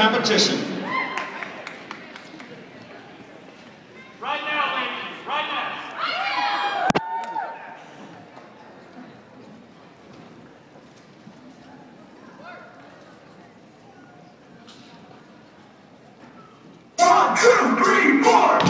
competition. Right now, ladies, right now. One, two, three, four.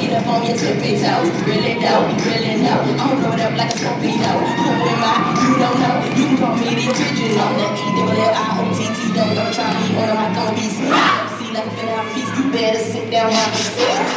get up on your tippy toes. Really know, really know. I'm blowing up like a torpedo. Who am I? You don't know. You can call me the original. The E double L I O T T. Don't try me on a mic on beats. See like a finna feast. You better sit down, have a seat.